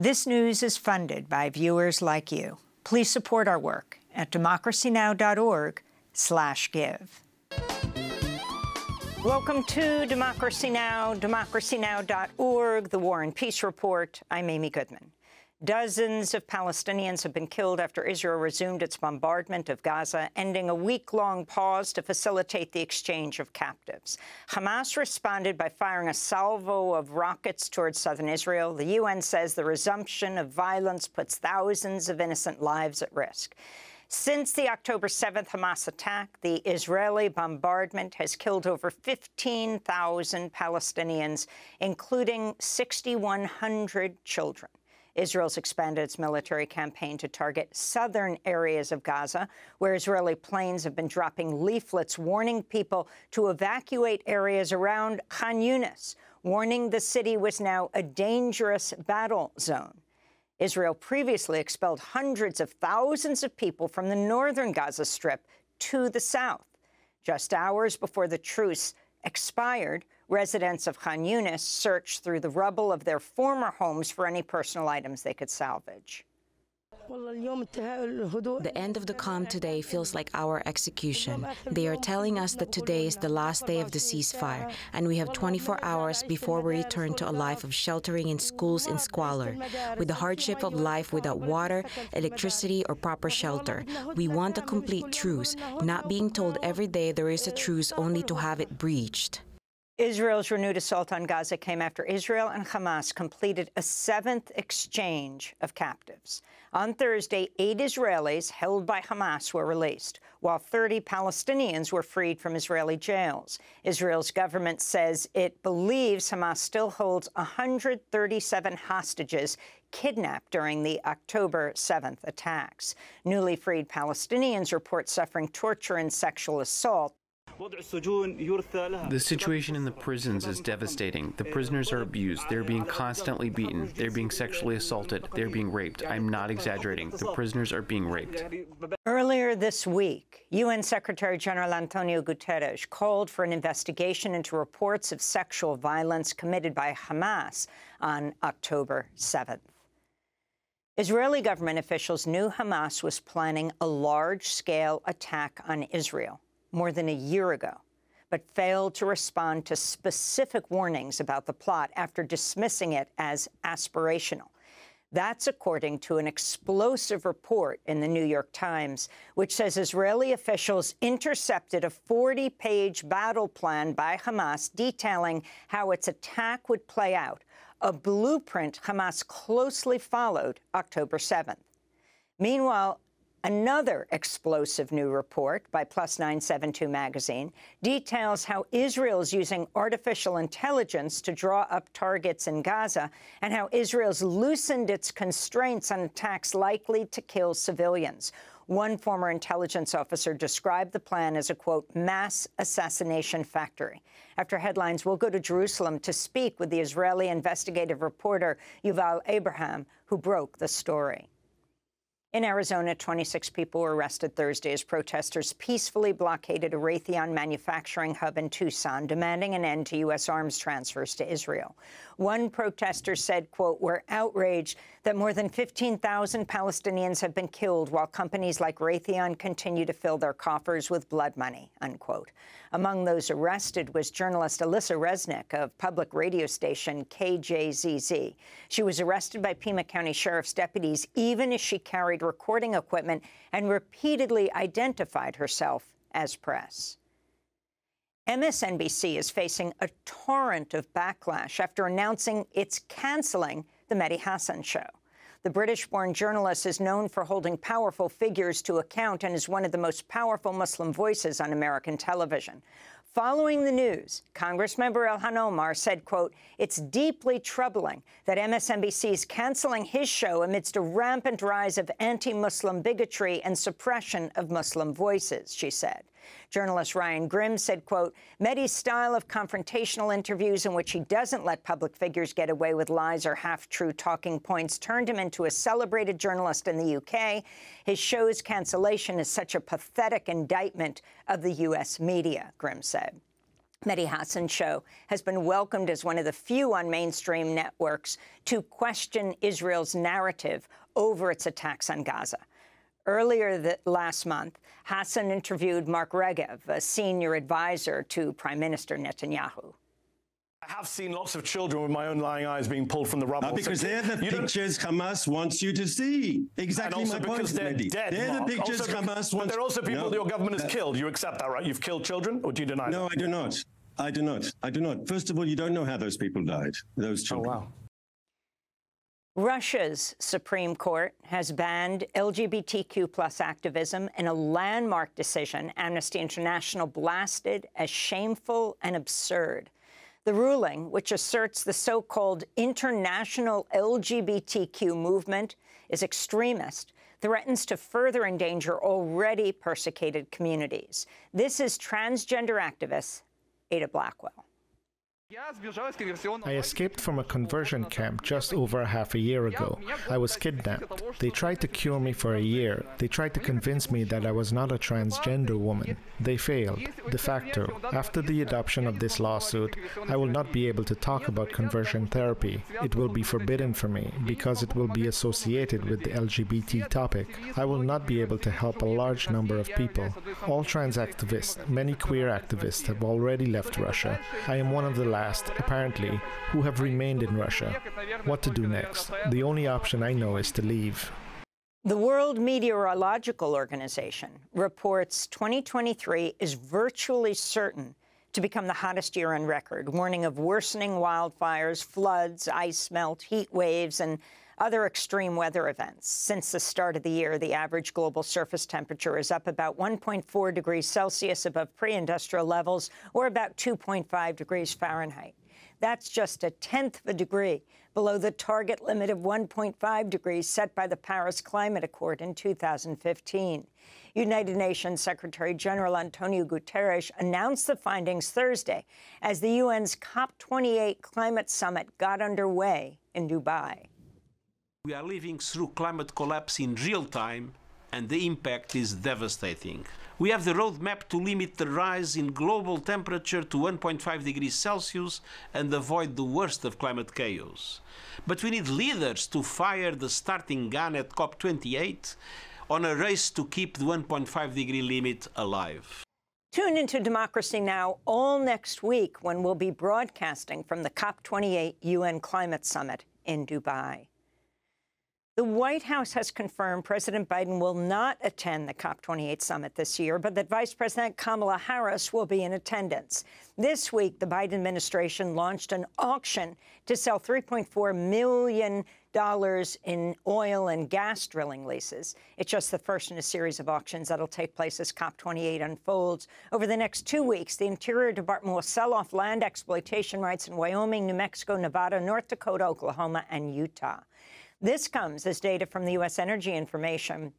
This news is funded by viewers like you. Please support our work at democracynow.org/give. Welcome to Democracy Now!, democracynow.org, the War and Peace Report. I'm Amy Goodman. Dozens of Palestinians have been killed after Israel resumed its bombardment of Gaza, ending a week-long pause to facilitate the exchange of captives. Hamas responded by firing a salvo of rockets towards southern Israel. The UN says the resumption of violence puts thousands of innocent lives at risk. Since the October 7th Hamas attack, the Israeli bombardment has killed over 15,000 Palestinians, including 6,100 children. Israel's expanded its military campaign to target southern areas of Gaza, where Israeli planes have been dropping leaflets warning people to evacuate areas around Khan Yunis, warning the city was now a dangerous battle zone. Israel previously expelled hundreds of thousands of people from the northern Gaza Strip to the south. Just hours before the truce expired, Residents of Khan Yunis searched through the rubble of their former homes for any personal items they could salvage. The end of the calm today feels like our execution. They are telling us that today is the last day of the ceasefire, and we have 24 hours before we return to a life of sheltering in schools in squalor. With the hardship of life without water, electricity, or proper shelter, we want a complete truce, not being told every day there is a truce only to have it breached. Israel's renewed assault on Gaza came after Israel and Hamas completed a seventh exchange of captives. On Thursday, eight Israelis held by Hamas were released, while 30 Palestinians were freed from Israeli jails. Israel's government says it believes Hamas still holds 137 hostages kidnapped during the October 7th attacks. Newly freed Palestinians report suffering torture and sexual assault the situation in the prisons is devastating. The prisoners are abused. They're being constantly beaten. They're being sexually assaulted. They're being raped. I'm not exaggerating. The prisoners are being raped. Earlier this week, UN Secretary General Antonio Guterres called for an investigation into reports of sexual violence committed by Hamas on October 7th. Israeli government officials knew Hamas was planning a large-scale attack on Israel more than a year ago, but failed to respond to specific warnings about the plot after dismissing it as aspirational. That's according to an explosive report in the New York Times, which says Israeli officials intercepted a 40-page battle plan by Hamas detailing how its attack would play out, a blueprint Hamas closely followed October 7th. Meanwhile, Another explosive new report by Plus 972 magazine details how Israel is using artificial intelligence to draw up targets in Gaza and how Israel's loosened its constraints on attacks likely to kill civilians. One former intelligence officer described the plan as a, quote, mass assassination factory. After headlines, we'll go to Jerusalem to speak with the Israeli investigative reporter Yuval Abraham, who broke the story. In Arizona, 26 people were arrested Thursday as protesters peacefully blockaded a Raytheon manufacturing hub in Tucson, demanding an end to U.S. arms transfers to Israel. One protester said, quote, we're outraged that more than 15,000 Palestinians have been killed while companies like Raytheon continue to fill their coffers with blood money, unquote. Among those arrested was journalist Alisa Reznick of public radio station KJZZ. She was arrested by Pima County Sheriff's deputies even as she carried recording equipment and repeatedly identified herself as press. MSNBC is facing a torrent of backlash after announcing it's canceling the Mehdi Hasan show. The British-born journalist is known for holding powerful figures to account and is one of the most powerful Muslim voices on American television. Following the news, Congressmember Ilhan Omar said, quote, it's deeply troubling that MSNBC is canceling his show amidst a rampant rise of anti-Muslim bigotry and suppression of Muslim voices, she said. Journalist Ryan Grim said, quote, Mehdi's style of confrontational interviews in which he doesn't let public figures get away with lies or half-true talking points turned him into a celebrated journalist in the UK. His show's cancellation is such a pathetic indictment of the U.S. media, Grim said. Mehdi Hasan show has been welcomed as one of the few on mainstream networks to question Israel's narrative over its attacks on Gaza. Earlier last month, Hasan interviewed Mark Regev, a senior advisor to Prime Minister Netanyahu. I have seen lots of children with my own lying eyes being pulled from the rubble. Uh, because so they're the pictures Hamas wants you to see. Exactly and also my because point, they're Mehdi. dead, They're Mark. the pictures also Hamas because, wants. There are also people no, your government has killed. You accept that, right? You've killed children, or do you deny no, that? No, I do not. I do not. I do not. First of all, you don't know how those people died, those children. Oh, wow. Russia's Supreme Court has banned LGBTQ plus activism in a landmark decision Amnesty International blasted as shameful and absurd. The ruling, which asserts the so-called international LGBTQ movement is extremist, threatens to further endanger already persecuted communities. This is transgender activist Ada Blakewell. I escaped from a conversion camp just over half a year ago. I was kidnapped. They tried to cure me for a year. They tried to convince me that I was not a transgender woman. They failed. De facto, after the adoption of this lawsuit, I will not be able to talk about conversion therapy. It will be forbidden for me because it will be associated with the LGBT topic. I will not be able to help a large number of people. All trans activists, many queer activists have already left Russia. I am one of the last, apparently, who have remained in Russia. What to do next? The only option I know is to leave. The World Meteorological Organization reports 2023 is virtually certain to become the hottest year on record, warning of worsening wildfires, floods, ice melt, heat waves, and other extreme weather events. Since the start of the year, the average global surface temperature is up about 1.4 degrees Celsius above pre-industrial levels, or about 2.5 degrees Fahrenheit. That's just a tenth of a degree below the target limit of 1.5 degrees set by the Paris Climate Accord in 2015. United Nations Secretary General Antonio Guterres announced the findings Thursday as the UN's COP28 climate summit got underway in Dubai. We are living through climate collapse in real time, and the impact is devastating. We have the roadmap to limit the rise in global temperature to 1.5 degrees Celsius and avoid the worst of climate chaos. But we need leaders to fire the starting gun at COP28 on a race to keep the 1.5 degree limit alive. Tune into Democracy Now! all next week when we'll be broadcasting from the COP28 UN Climate Summit in Dubai. The White House has confirmed President Biden will not attend the COP28 summit this year, but that Vice President Kamala Harris will be in attendance. This week, the Biden administration launched an auction to sell $3.4 million in oil and gas drilling leases. It's just the first in a series of auctions that'll take place as COP28 unfolds. Over the next two weeks, the Interior Department will sell off land exploitation rights in Wyoming, New Mexico, Nevada, North Dakota, Oklahoma, and Utah. This comes as data from the U.S. Energy Information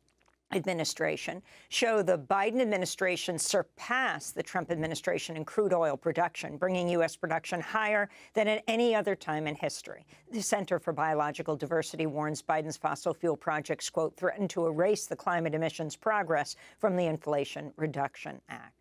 administration show the Biden administration surpassed the Trump administration in crude oil production, bringing U.S. production higher than at any other time in history. The Center for Biological Diversity warns Biden's fossil fuel projects, quote, threaten to erase the climate emissions progress from the Inflation Reduction Act.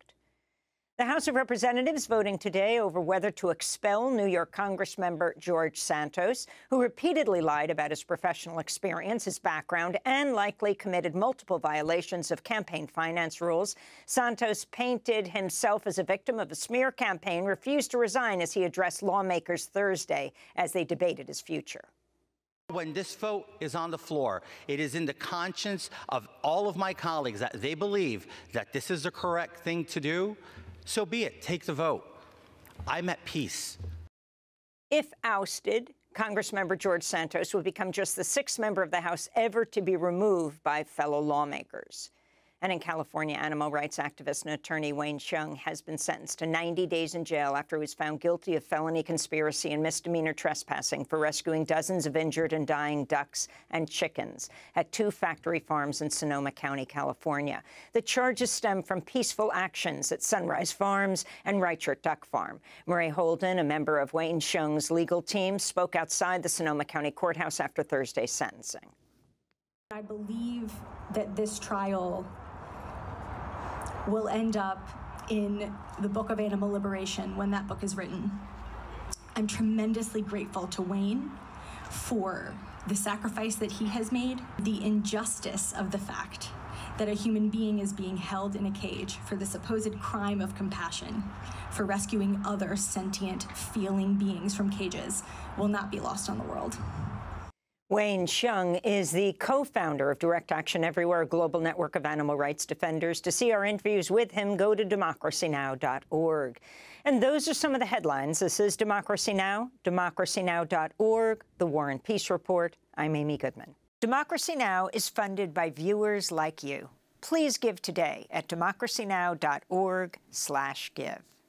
The House of Representatives voting today over whether to expel New York Congressmember George Santos, who repeatedly lied about his professional experience, his background, and likely committed multiple violations of campaign finance rules. Santos painted himself as a victim of a smear campaign, refused to resign as he addressed lawmakers Thursday as they debated his future. When this vote is on the floor, it is in the conscience of all of my colleagues that they believe that this is the correct thing to do so be it. Take the vote. I'm at peace. If ousted, Congressmember George Santos would become just the sixth member of the House ever to be removed by fellow lawmakers. And in California, animal rights activist and attorney Wayne Hsiung has been sentenced to 90 days in jail after he was found guilty of felony conspiracy and misdemeanor trespassing for rescuing dozens of injured and dying ducks and chickens at two factory farms in Sonoma County, California. The charges stem from peaceful actions at Sunrise Farms and Reichert Duck Farm. Murray Holden, a member of Wayne Hsiung's legal team, spoke outside the Sonoma County Courthouse after Thursday's sentencing. I believe that this trial will end up in the Book of Animal Liberation when that book is written. I'm tremendously grateful to Wayne for the sacrifice that he has made, the injustice of the fact that a human being is being held in a cage for the supposed crime of compassion, for rescuing other sentient, feeling beings from cages, will not be lost on the world. Wayne Hsiung is the co-founder of Direct Action Everywhere, a global network of animal rights defenders. To see our interviews with him, go to democracynow.org. And those are some of the headlines. This is Democracy Now!, democracynow.org, The War and Peace Report. I'm Amy Goodman. Democracy Now! is funded by viewers like you. Please give today at democracynow.org/give.